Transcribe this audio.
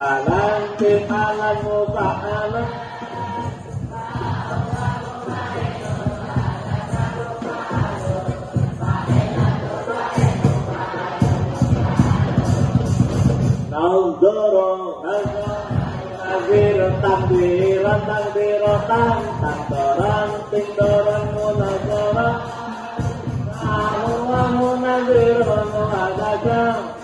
Alam bin alam muka alam Naudoro naga Nazir takdiran takdiratan Tantoran tindoran Amu Ahuwa munazir munagoran